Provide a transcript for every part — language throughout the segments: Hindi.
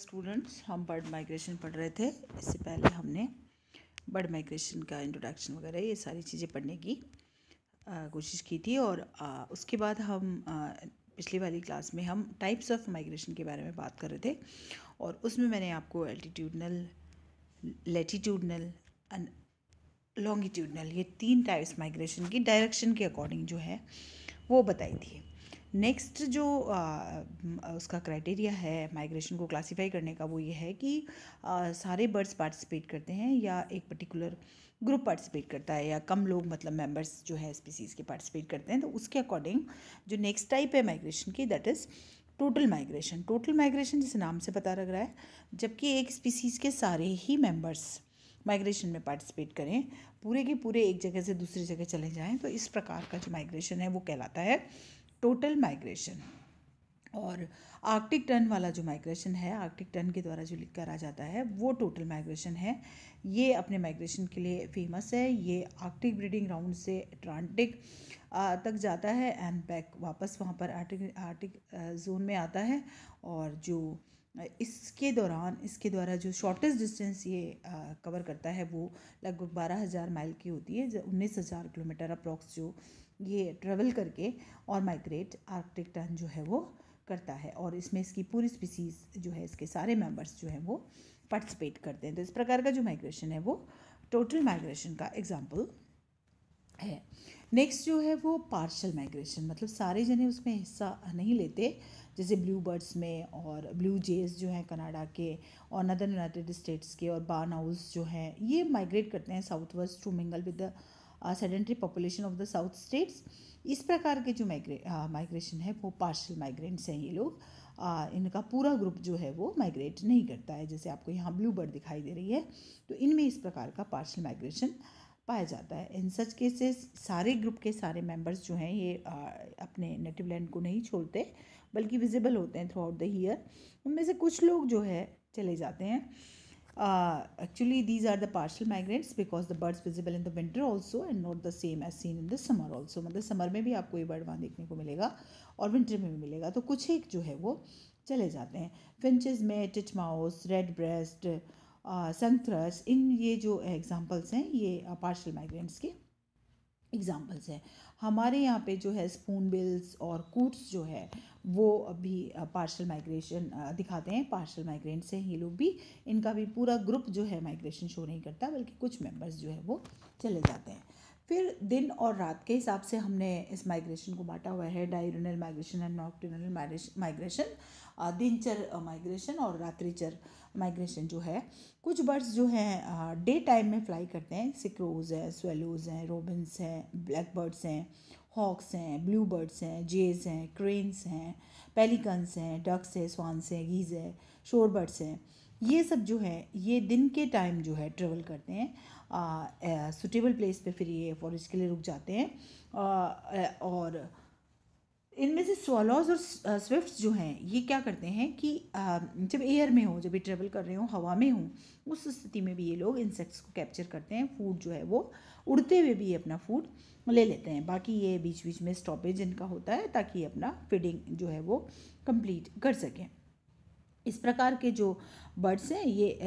स्टूडेंट्स हम बर्ड माइग्रेशन पढ़ रहे थे। इससे पहले हमने बर्ड माइग्रेशन का इंट्रोडक्शन वगैरह ये सारी चीज़ें पढ़ने की कोशिश की थी और आ, उसके बाद हम आ, पिछली वाली क्लास में हम टाइप्स ऑफ़ माइग्रेशन के बारे में बात कर रहे थे और उसमें मैंने आपको एल्टीट्यूडनल लेटीट्यूडनल लॉन्गिट्यूडनल ये तीन टाइप्स माइग्रेशन की डायरेक्शन के अकॉर्डिंग जो है वो बताई थी। नेक्स्ट जो आ, उसका क्राइटेरिया है माइग्रेशन को क्लासीफाई करने का वो ये है कि आ, सारे बर्ड्स पार्टिसिपेट करते हैं या एक पर्टिकुलर ग्रुप पार्टिसिपेट करता है या कम लोग मतलब मेंबर्स जो है स्पीसीज़ के पार्टिसिपेट करते हैं तो उसके अकॉर्डिंग जो नेक्स्ट टाइप है माइग्रेशन की that is total migration total migration जिसे नाम से पता लग रहा है जबकि एक स्पीसीज़ के सारे ही मेंबर्स माइग्रेशन में पार्टिसिपेट करें पूरे के पूरे एक जगह से दूसरी जगह चले जाएँ तो इस प्रकार का जो माइग्रेशन है वो कहलाता है। टोटल माइग्रेशन और आर्कटिक टर्न वाला जो माइग्रेशन है आर्कटिक टर्न के द्वारा जो कर जाता है, वो टोटल माइग्रेशन है। ये अपने माइग्रेशन के लिए फ़ेमस है। ये आर्कटिक ब्रीडिंग ग्राउंड से अटलांटिक तक जाता है एंड बैक वापस वहाँ पर आर्टिक आर्टिक जोन में आता है। और जो इसके दौरान, इसके द्वारा जो शॉर्टेस्ट डिस्टेंस ये कवर करता है, वो लगभग बारह हज़ार माइल की होती है उन्नीस हज़ार किलोमीटर अप्रॉक्स जो ये ट्रेवल करके और माइग्रेट आर्कटिक टर्न जो है वो करता है और इसमें इसकी पूरी स्पीसीज़ जो है, इसके सारे मेंबर्स जो हैं वो पार्टिसिपेट करते हैं। तो इस प्रकार का जो माइग्रेशन है वो टोटल माइग्रेशन का एग्ज़ाम्पल है। नेक्स्ट जो है वो पार्शल माइग्रेशन मतलब सारे जने उसमें हिस्सा नहीं लेते। जैसे ब्लू बर्ड्स में और ब्लू जेज जो हैं कनाडा के और नदर यूनाइटेड स्टेट्स के और बार्न हाउस जो हैं, ये माइग्रेट करते हैं south west to mingle with the sedentary population of the south states इस प्रकार के जो माइग्रे माइग्रेशन है वो पार्शल माइग्रेंट्स हैं ये लोग. आ, इनका पूरा ग्रुप जो है वो माइग्रेट नहीं करता है जैसे आपको यहाँ ब्लू बर्ड दिखाई दे रही है तो इनमें इस प्रकार का पार्शल माइग्रेशन पाया जाता है. इन सच केसेस सारे ग्रुप के सारे मेंबर्स जो हैं ये आ, अपने नेटिव लैंड को नहीं छोड़ते बल्कि विजिबल होते हैं थ्रू आउट द ईयर उनमें से कुछ लोग जो है चले जाते हैं. Uh, actually these are the partial migrants because the birds visible in the winter also and not the same as seen in the summer also मतलब समर में भी आपको ये बर्ड वहाँ देखने को मिलेगा और विंटर में भी मिलेगा तो कुछ एक जो है वो चले जाते हैं फिंचेस में टिच माउस रेड ब्रेस्ट संतरस इन ये जो एग्जांपल्स हैं ये पार्शल माइग्रेंट्स के एग्जांपल्स हैं। हमारे यहाँ पे जो है स्पून बिल्स और कूट्स जो है, वो अभी पार्शल माइग्रेशन दिखाते हैं। पार्शल माइग्रेंट्स हैं ये लोग भी, इनका भी पूरा ग्रुप जो है माइग्रेशन शो नहीं करता, बल्कि कुछ मेंबर्स जो है वो चले जाते हैं। फिर दिन और रात के हिसाब से हमने इस माइग्रेशन को बांटा हुआ है। Diurnal migration and nocturnal migration दिनचर migration और रात्रिचर माइग्रेशन जो है। कुछ बर्ड्स जो हैं डे टाइम में फ्लाई करते हैं। सिक्रोज हैं स्वेलोज हैं रोबिन्स हैं ब्लैक बर्ड्स हैं हॉक्स हैं ब्लू बर्ड्स हैं जेज हैं क्रेन्स हैं पेलिकन्स हैं डक्स हैं स्वान्स हैं गीज है शोर बर्ड्स हैं। ये सब जो है, ये दिन के टाइम जो है ट्रेवल करते हैं। सुटेबल प्लेस पे फिर ये फॉरेस्ट के लिए रुक जाते हैं। और इनमें से स्वॉलोज और स्विफ्ट जो हैं, ये क्या करते हैं कि जब एयर में हो, जब ये ट्रेवल कर रहे हो, हवा में हो, उस स्थिति में भी ये लोग इंसेक्ट्स को कैप्चर करते हैं। फ़ूड जो है वो उड़ते हुए भी ये अपना फ़ूड ले लेते हैं। बाकी ये बीच बीच में स्टॉपेज इनका होता है ताकि ये अपना फीडिंग जो है वो कंप्लीट कर सकें। इस प्रकार के जो बर्ड्स हैं, ये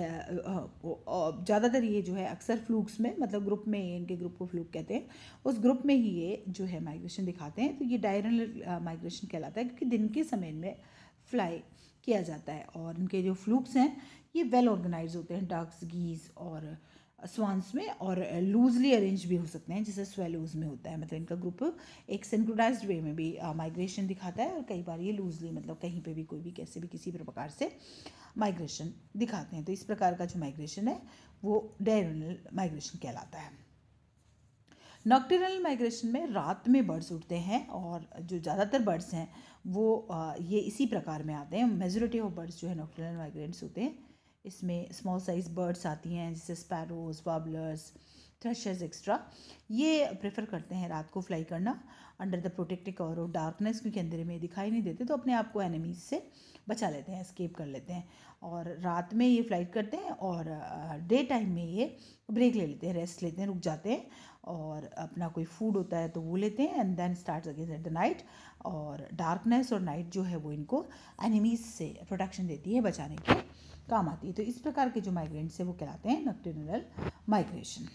ज़्यादातर ये जो है अक्सर फ्लूक्स में मतलब ग्रुप में, इनके ग्रुप को फ्लूक कहते हैं। उस ग्रुप में ही ये जो है माइग्रेशन दिखाते हैं। तो ये डायरल माइग्रेशन कहलाता है क्योंकि दिन के समय में फ्लाई किया जाता है और इनके जो फ्लूक्स हैं, ये वेल ऑर्गेनाइज होते हैं डक्स गीज और स्वान्स में और लूजली अरेंज भी हो सकते हैं, जैसे स्वेलोज में होता है। मतलब इनका ग्रुप एक सिंक्रोनाइज वे में भी माइग्रेशन दिखाता है और कई बार ये लूजली मतलब कहीं पे भी कोई भी, कैसे भी किसी भी प्रकार से माइग्रेशन दिखाते हैं। तो इस प्रकार का जो माइग्रेशन है, वो डायरोनल माइग्रेशन कहलाता है। नॉक्टेरनल माइग्रेशन में रात में बर्ड्स उठते हैं और जो ज़्यादातर बर्ड्स हैं, वो ये इसी प्रकार में आते हैं। मेजोरिटी ऑफ़ बर्ड्स जो है नॉक्टेरनल माइग्रेंट्स होते हैं। इसमें स्मॉल साइज़ बर्ड्स आती हैं जैसे स्पैरोज वाबलर्स थ्रशर्स एक्स्ट्रा ये प्रेफर करते हैं रात को फ्लाई करना अंडर द प्रोटेक्टिव कवर और डार्कनेस क्योंकि अंधेरे में दिखाई नहीं देते तो अपने आप को एनिमीज से बचा लेते हैं स्केप कर लेते हैं। और रात में ये फ़्लाइट करते हैं और डे टाइम में ये ब्रेक ले लेते हैं रेस्ट लेते हैं, रुक जाते हैं। और अपना कोई फ़ूड होता है तो वो लेते हैं and then start again at the night और डार्कनेस और नाइट जो है वो इनको एनिमीज से प्रोटेक्शन देती है, बचाने के काम आती है। तो इस प्रकार के जो माइग्रेंट्स है वो कहलाते हैं नक्टिनल माइग्रेशन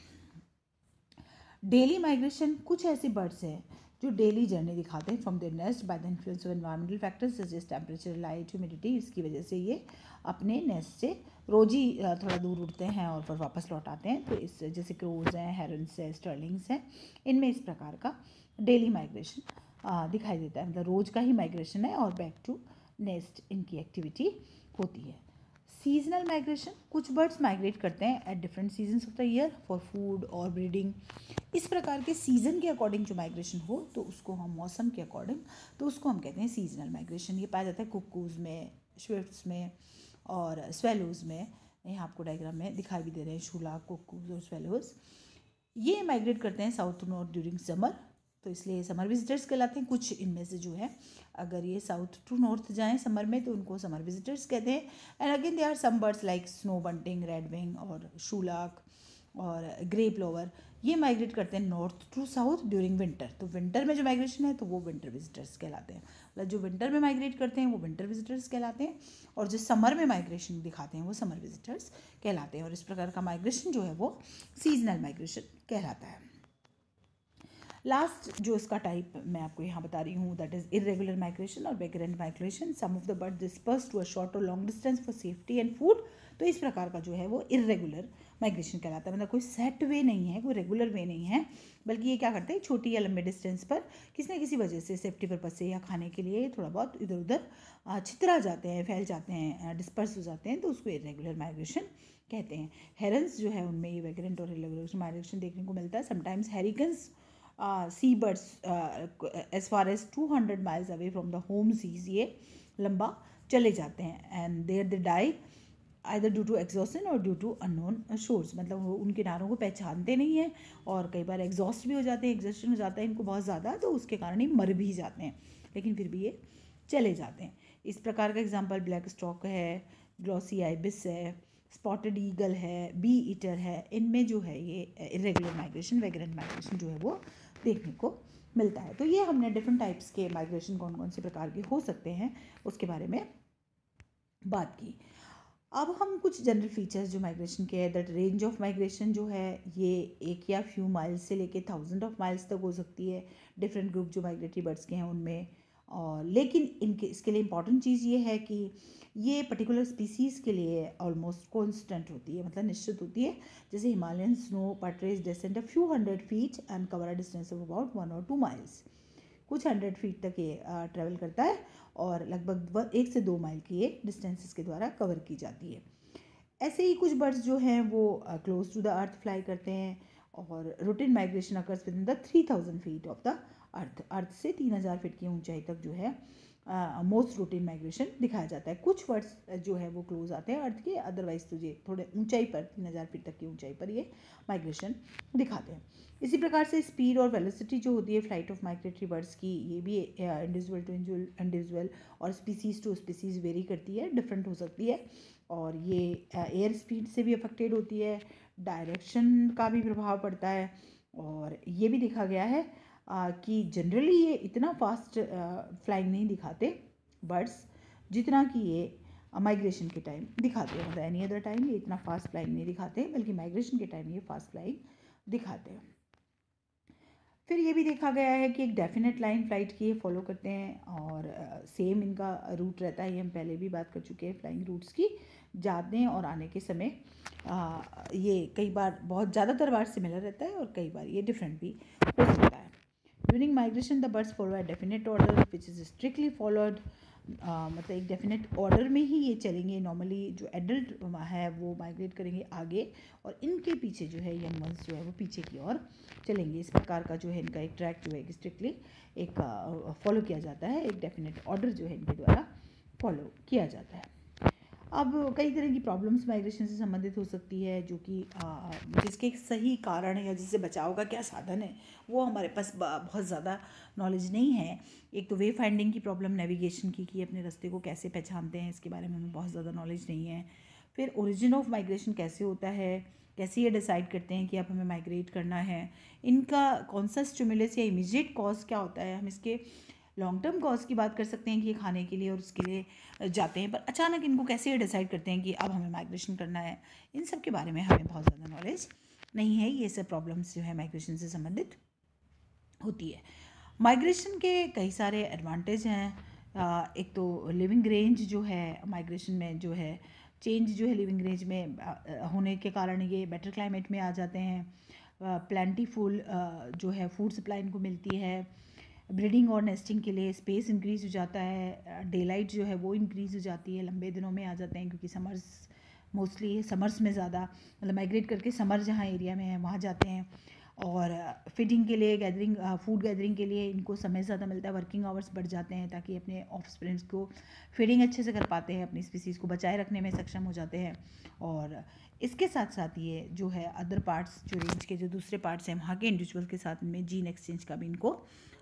डेली माइग्रेशन कुछ ऐसे बर्ड्स हैं जो डेली जर्नी दिखाते हैं from the nest by the influence of environmental factors जैसे टेम्परेचर लाइट ह्यूमिडिटी इसकी वजह से ये अपने नेस्ट से रोज ही थोड़ा दूर उड़ते हैं और फिर वापस लौट आते हैं। तो इस, जैसे क्रोज हैं हेरन्स हैं स्टर्लिंग्स हैं, इनमें इस प्रकार का डेली माइग्रेशन दिखाई देता है। मतलब रोज़ का ही माइग्रेशन है और बैक टू नेस्ट इनकी एक्टिविटी होती है। सीजनल माइग्रेशन कुछ बर्ड्स माइग्रेट करते हैं at different seasons of the year for food और ब्रीडिंग इस प्रकार के सीज़न के अकॉर्डिंग जो माइग्रेशन हो तो उसको हम मौसम के अकॉर्डिंग तो उसको हम कहते हैं सीजनल माइग्रेशन ये पाया जाता है कुक्कूज़ में स्विफ्ट्स में और स्वेलोज़ में. यहाँ आपको डायग्राम में दिखाई भी दे रहे हैं शूला कुक्कूज और स्वेलोज़ ये माइग्रेट करते हैं साउथ नॉर्थ ड्यूरिंग समर तो इसलिए समर विजिटर्स कहलाते हैं। कुछ इनमें से जो है, अगर ये साउथ टू नॉर्थ जाएँ समर में तो उनको समर विजिटर्स कहते हैं। And again they are some birds like snow bunting red wing और शूलाक और ग्रे प्लोवर ये माइग्रेट करते हैं north to south during winter तो विंटर में जो माइग्रेशन है तो वो विंटर विजिटर्स कहलाते हैं। मतलब जो विंटर में माइग्रेट करते हैं, वो विंटर विजिटर्स कहलाते हैं। और जो समर में माइग्रेशन दिखाते हैं, वो समर विजिटर्स कहलाते हैं। और इस प्रकार का माइग्रेशन जो है, वो सीजनल माइग्रेशन कहलाता है। लास्ट जो इसका टाइप मैं आपको यहाँ बता रही हूँ दैट इज़ इरेगुलर माइग्रेशन और vagrant migration some of the bird disperse to a short और long distance for safety and food तो इस प्रकार का जो है वो इरेगुलर माइग्रेशन कहलाता है। मतलब कोई सेट वे नहीं है, कोई रेगुलर वे नहीं है, बल्कि ये क्या करते हैं? छोटी या लंबे डिस्टेंस पर किसी न किसी वजह से सेफ्टी पर्पज से या खाने के लिए थोड़ा बहुत इधर उधर छितरा जाते हैं, फैल जाते हैं डिस्पर्स हो जाते हैं तो उसको इरेगुलर माइग्रेशन कहते हैं। हेरन्स जो है उनमें ये वेगरेंट और इरेगुलर माइग्रेशन देखने को मिलता है। Sometimes hurricanes sea birds as far as two hundred miles away from the home seas ये लंबा चले जाते हैं. And there they die either due to exhaustion और ड्यू टू अननोन शोर्स मतलब वो उन किनारों को पहचानते नहीं हैं और कई बार एग्जॉस्ट भी हो जाते हैं एग्जॉस्टन हो जाता है, इनको बहुत ज़्यादा तो उसके कारण ही मर भी जाते हैं. लेकिन फिर भी ये चले जाते हैं. इस प्रकार का एग्ज़ाम्पल ब्लैक स्टॉक है ग्लॉसी आइबिस है स्पॉटेड ईगल है बी ईटर है, इनमें जो है ये इरेगुलर माइग्रेशन वेगरेंट माइग्रेशन जो है वो देखने को मिलता है। तो ये हमने डिफरेंट टाइप्स के माइग्रेशन कौन कौन से प्रकार के हो सकते हैं, उसके बारे में बात की। अब हम कुछ जनरल फीचर्स जो माइग्रेशन के हैं दैट रेंज ऑफ़ माइग्रेशन जो है, ये एक या फ्यू माइल्स से लेके थाउज़ेंड ऑफ़ माइल्स तक हो सकती है। डिफरेंट ग्रुप जो माइग्रेटरी बर्ड्स के हैं, उनमें और लेकिन इनके, इसके लिए इंपॉर्टेंट चीज़ ये है कि ये पर्टिकुलर स्पीसीज़ के लिए ऑलमोस्ट कॉन्स्टेंट होती है मतलब निश्चित होती है। जैसे Himalayan snow partridge descend a few hundred feet and cover a distance of about one और टू माइल्स कुछ हंड्रेड फीट तक ये ट्रैवल करता है और लगभग एक से दो माइल की ये डिस्टेंसेस के द्वारा कवर की जाती है। ऐसे ही कुछ बर्ड्स जो हैं वो close to the earth fly करते हैं और routine migration occurs within the three thousand feet of the earth earth से तीन हज़ार फीट की ऊंचाई तक जो है मोस्ट रूटीन माइग्रेशन दिखाया जाता है। कुछ वर्ड्स जो है वो क्लोज आते हैं। अर्थ के अदरवाइज़ तो ये थोड़े ऊंचाई पर, तीन हज़ार फीट तक की ऊंचाई पर ये माइग्रेशन दिखाते हैं। इसी प्रकार से स्पीड और वेलोसिटी जो होती है फ़्लाइट ऑफ़ माइग्रेटरी बर्ड्स की, ये भी इंडिविजुअल टू इंडिविजुअल और स्पीसीज़ टू स्पीसीज़ वेरी करती है डिफरेंट हो सकती है। और ये एयर स्पीड से भी अफेक्टेड होती है डायरेक्शन का भी प्रभाव पड़ता है। और ये भी देखा गया है कि जनरली ये इतना फास्ट फ्लाइंग नहीं दिखाते बर्ड्स जितना कि ये माइग्रेशन के टाइम दिखाते हैं। मतलब एनी अदर टाइम ये इतना फास्ट फ्लाइंग नहीं दिखाते बल्कि माइग्रेशन के टाइम ये फास्ट फ्लाइंग दिखाते हैं। फिर ये भी देखा गया है कि एक डेफिनेट लाइन फ़्लाइट की ये फॉलो करते हैं और सेम इनका रूट रहता है। ये हम पहले भी बात कर चुके हैं फ्लाइंग रूट्स की। जाने और आने के समय आ, ये कई बार बहुत ज़्यादातर बार सिमिलर रहता है और कई बार ये डिफरेंट भी हो सकता है। During migration the birds follow a definite order which is strictly followed मतलब एक डेफिनेट ऑर्डर में ही ये चलेंगे. नॉर्मली जो एडल्ट है, वो माइग्रेट करेंगे आगे और इनके पीछे जो है यंग वंस जो है, वो पीछे की ओर चलेंगे. इस प्रकार का जो है, इनका एक ट्रैक जो है स्ट्रिक्टली एक फॉलो किया जाता है. एक डेफिनेट ऑर्डर जो है, इनके द्वारा फॉलो किया जाता है. अब कई तरह की प्रॉब्लम्स माइग्रेशन से संबंधित हो सकती है, जो कि जिसके सही कारण या जिससे बचाव का क्या साधन है, वो हमारे पास बहुत ज़्यादा नॉलेज नहीं है। एक तो वे फाइंडिंग की प्रॉब्लम नेविगेशन की, कि अपने रास्ते को कैसे पहचानते हैं, इसके बारे में हमें बहुत ज़्यादा नॉलेज नहीं है। फिर ओरिजिन ऑफ़ माइग्रेशन कैसे होता है, कैसे ये डिसाइड करते हैं कि अब हमें माइग्रेट करना है, इनका कौन सा स्टिमुलस या इमीजिएट कॉज क्या होता है, हम इसके लॉन्ग टर्म कॉज की बात कर सकते हैं कि ये खाने के लिए और उसके लिए जाते हैं। पर अचानक इनको कैसे डिसाइड करते हैं कि अब हमें माइग्रेशन करना है? इन सब के बारे में हमें बहुत ज़्यादा नॉलेज नहीं है। ये सब प्रॉब्लम्स जो है माइग्रेशन से संबंधित होती है। माइग्रेशन के कई सारे एडवांटेज हैं। एक तो लिविंग रेंज जो है माइग्रेशन में जो है चेंज जो है लिविंग रेंज में होने के कारण ये बेटर क्लाइमेट में आ जाते हैं। प्लान्टीफुल जो है फ़ूड सप्लाई इनको मिलती है। ब्रीडिंग और नेस्टिंग के लिए स्पेस इंक्रीज़ हो जाता है डे लाइट जो है वो इंक्रीज़ हो जाती है, लंबे दिनों में आ जाते हैं क्योंकि समर्स मोस्टली समर्स में ज़्यादा मतलब माइग्रेट करके समर जहाँ एरिया में है, वहाँ जाते हैं। और फीडिंग के लिए गैदरिंग फ़ूड गैदरिंग के लिए इनको समय ज़्यादा मिलता है वर्किंग आवर्स बढ़ जाते हैं ताकि अपने ऑफ़ स्प्रेंड्स को फीडिंग अच्छे से कर पाते हैं, अपनी स्पीसीज़ को बचाए रखने में सक्षम हो जाते हैं। और इसके साथ साथ ये जो है अदर पार्ट्स जो रेंज के जो दूसरे पार्ट्स हैं, वहाँ के इंडिविजुअल के साथ में जीन एक्सचेंज का भी इनको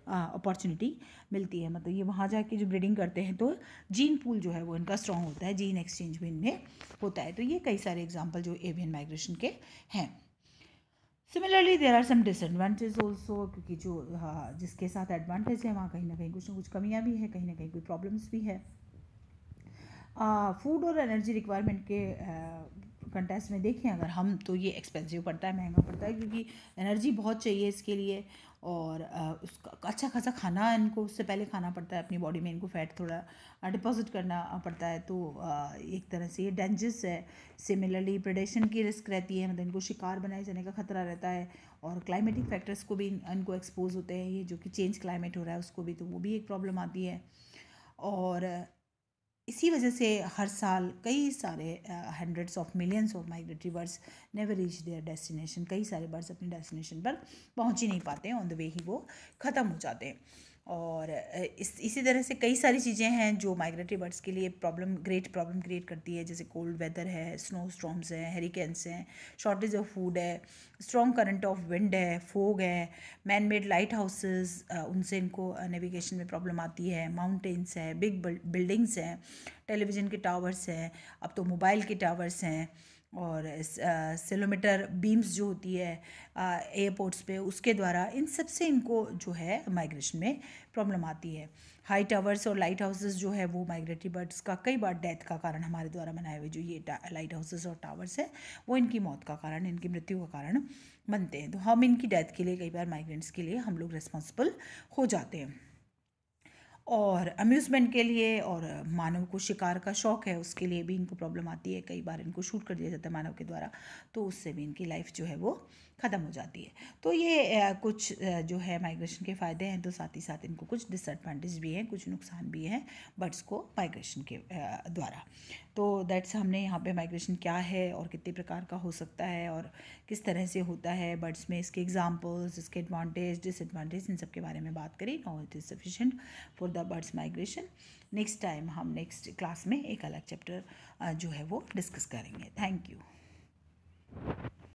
अपॉर्चुनिटी मिलती है। मतलब ये वहाँ जाके जो ब्रीडिंग करते हैं तो जीन पूल जो है वो इनका स्ट्रॉन्ग होता है जीन एक्सचेंज भी इनमें होता है। तो ये कई सारे एग्ज़ाम्पल जो एवियन माइग्रेशन के हैं। Similarly there are some disadvantage also क्योंकि जो हाँ जिसके साथ एडवांटेज है, वहाँ कहीं ना कहीं कुछ ना कुछ कमियाँ भी है, कहीं ना कहीं कोई प्रॉब्लम्स भी है। फ़ूड और एनर्जी रिक्वायरमेंट के कंटेस्ट में देखें, अगर हम तो ये एक्सपेंसिव पड़ता है, महँगा पड़ता है, क्योंकि एनर्जी बहुत चाहिए इसके लिए और उसका अच्छा खासा खाना इनको, उससे पहले खाना पड़ता है, अपनी बॉडी में इनको फैट थोड़ा डिपॉजिट करना पड़ता है तो एक तरह से ये डेंजरस है। सिमिलरली प्रोडेशन की रिस्क रहती है मतलब इनको शिकार बनाए जाने का खतरा रहता है और क्लाइमेटिक फैक्टर्स को भी इनको एक्सपोज होते हैं, ये जो कि चेंज क्लाइमेट हो रहा है, उसको भी तो वो भी एक प्रॉब्लम आती है। और इसी वजह से हर साल कई सारे hundreds of millions of migratory birds never reach their destination कई सारे बर्ड्स अपने डेस्टिनेशन पर पहुँच ही नहीं पाते ऑन द वे ही वो ख़त्म हो जाते हैं। और इस, इसी तरह से कई सारी चीज़ें हैं जो माइग्रेटरी बर्ड्स के लिए प्रॉब्लम ग्रेट प्रॉब्लम क्रिएट करती है। जैसे कोल्ड वेदर है स्नो स्टॉम्स हैं हेरिकेन्स हैं शॉर्टेज ऑफ़ फ़ूड है स्ट्रॉन्ग करंट ऑफ़ विंड है फोग है मैन मेड लाइट हाउसेज उनसे इनको नेविगेशन में प्रॉब्लम आती है माउंटेन्स है बिग बिल्डिंग्स हैं टेलीविज़न के टावर्स हैं, अब तो मोबाइल के टावर्स हैं। और सेलोमीटर बीम्स जो होती है एयरपोर्ट्स पे, उसके द्वारा इन सबसे इनको जो है माइग्रेशन में प्रॉब्लम आती है। हाई टावर्स और लाइट हाउसेस जो है, वो माइग्रेटरी बर्ड्स का, कई बार डेथ का कारण हमारे द्वारा बनाए हुए जो ये लाइट हाउसेस और टावर्स हैं, वो इनकी मौत का कारण, इनकी मृत्यु का कारण बनते हैं। तो हम इनकी डेथ के लिए, कई बार माइग्रेंट्स के लिए हम लोग रिस्पॉन्सिबल हो जाते हैं। और अम्यूज़मेंट के लिए और मानव को शिकार का शौक़ है, उसके लिए भी इनको प्रॉब्लम आती है, कई बार इनको शूट कर दिया जाता है मानव के द्वारा तो उससे भी इनकी लाइफ जो है वो ख़त्म हो जाती है। तो ये कुछ जो है माइग्रेशन के फ़ायदे हैं तो साथ ही साथ इनको कुछ डिसएडवांटेज भी हैं, कुछ नुकसान भी हैं बर्ड्स को माइग्रेशन के द्वारा। तो दैट्स हमने यहाँ पे माइग्रेशन क्या है और कितने प्रकार का हो सकता है और किस तरह से होता है बर्ड्स में, इसके एग्जाम्पल्स इसके एडवांटेज डिसएडवांटेज इन सब के बारे में बात करें no it is sufficient for the birds migration next time हम नेक्स्ट क्लास में एक अलग चैप्टर जो है वो डिस्कस करेंगे। Thank you